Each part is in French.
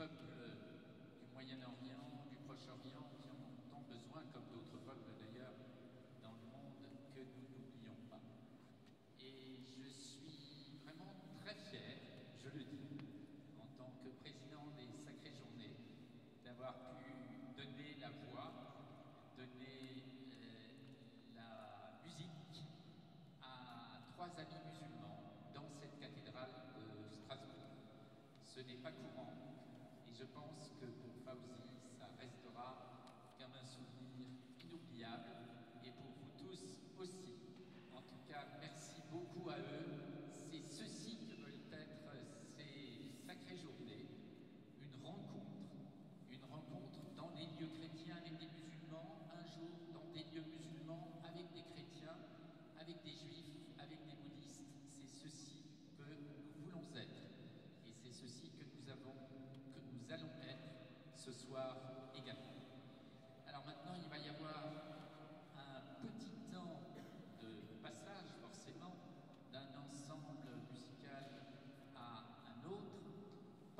peuples euh, du Moyen-Orient, du Proche-Orient qui en ont besoin, comme d'autres peuples d'ailleurs dans le monde, que nous n'oublions pas. Et je suis vraiment très fier, je le dis, en tant que président des Sacrées Journées, d'avoir pu donner la voix, donner euh, la musique à trois amis musulmans dans cette cathédrale de Strasbourg. Ce n'est pas courant, je pense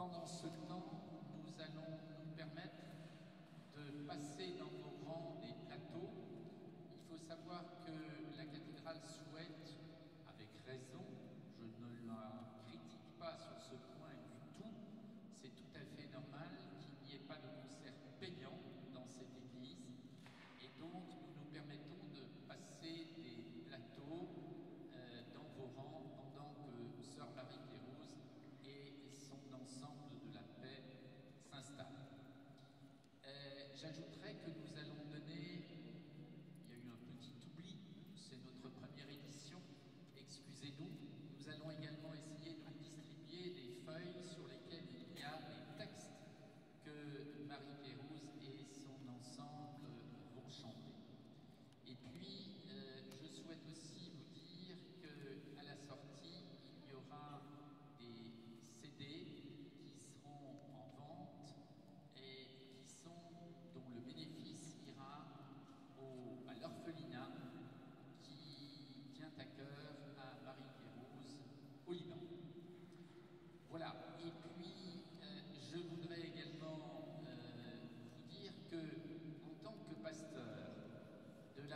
Pendant ce temps, nous allons nous permettre de passer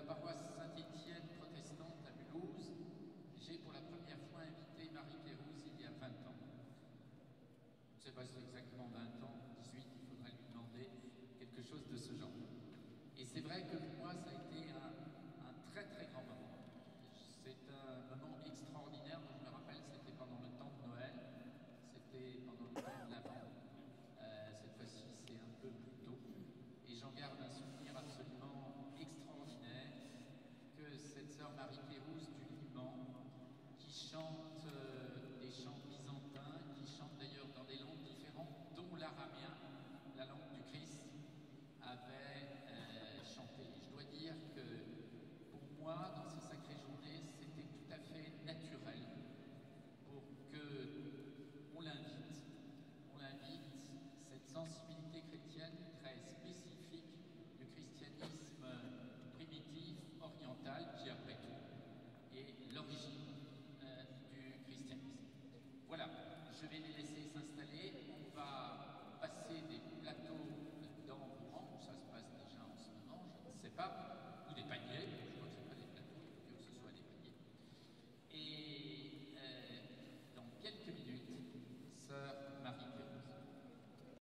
paroisse Saint-Étienne protestante à Mulhouse, j'ai pour la première fois invité Marie Pérouse il y a 20 ans. Je ne sais pas si exactement 20 ans, 18, il faudrait lui demander quelque chose de ce genre.